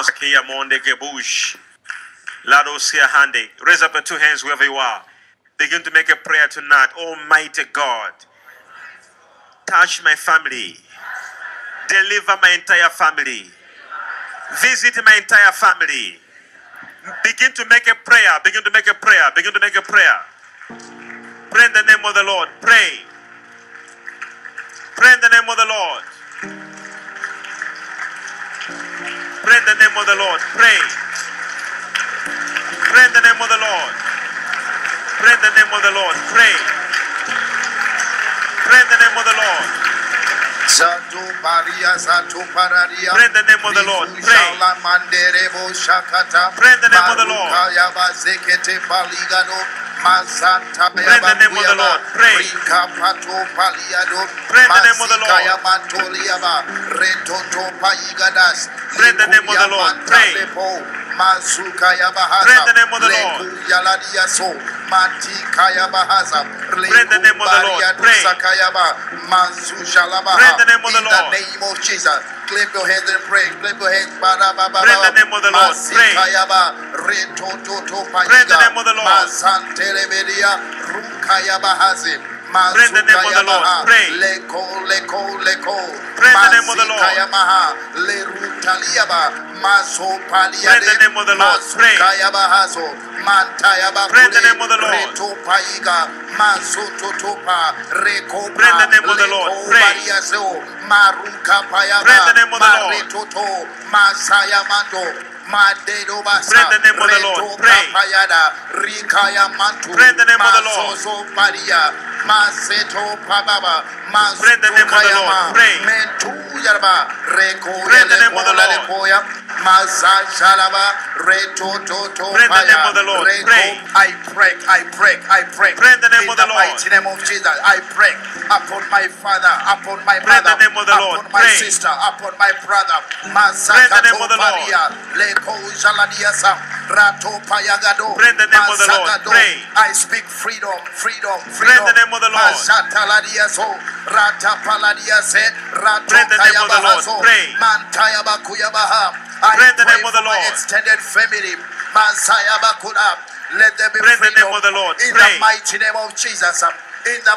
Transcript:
Kia monde gebush. Ladosia hande. Raise up your two hands wherever you are. Begin to make a prayer tonight. Almighty God, touch my family. Deliver my entire family. Visit my entire family. Begin to make a prayer. Begin to make a prayer. Begin to make a prayer. Pray in the name of the Lord. Pray. Pray in the name of the Lord. Pray in the name of the Lord. Pray. Pray in the name of the Lord. Pray in the name of the Lord. Pray. Pray in the name of the Lord. Zato Maria Zato Pararia Pray in the name of the Lord. Pray. Shala Manderebo Shakata Pray in the name of the Lord. Pray in the name of the Lord. Pray. Pray in the name of the Lord. Pray in the name of the Lord. Pray. Pray in the name of the Lord. Yaladia So Matikaya Bahaza Pray the name of the Lord. Pray. Pray in the name of the in the name of Jesus. Clap your hands and pray. Clap your hands. Bada, ba, ba, Pray in ba. the name of the Lord. Pray. Reto, to, to, Pray in the name of the Lord. Masantelebedia, rumkayaba hazi. Pray in the name of the Lord. Pray. Leko, leko, leko. Pray in the name of the Lord. Pray the name of the Lord. Pray. Pray the name of the Lord. reto payiga, masototopa, rekopa, Pray the name of the Lord. Pray. maruka payaba, Pray the name of the Lord. maretoto, masaya mando, basa, Pray in the name of the Lord. Pray. kapayada, rikaya mantu, Pray the name of the Lord. masoso paria, maseto pababa, Pray the name of the Lord. Pray. mentu yarba, reko Pray the name of the Lord. Pray in the name of the Lord. Pray. I pray, I pray, I pray. Pray in the name of the Lord. mighty name of Jesus, I pray upon my father, upon my Pray in the name of the Lord. upon my Pray. sister, upon my brother. Pray in the name of the Lord. Rato Payagado, Pray the name of the Lord. Pray. I speak freedom, freedom, freedom. Pray the name of the Lord. Masataladiaso, Rata Paladiase, Rato Pray the name of the Lord. Pray. Mantayaba Kuyabaha. I Pray the name of the Lord. extended family. Masaya Bakura. Let there be Pray in the name of the Lord. in Pray. the mighty name of Jesus. In the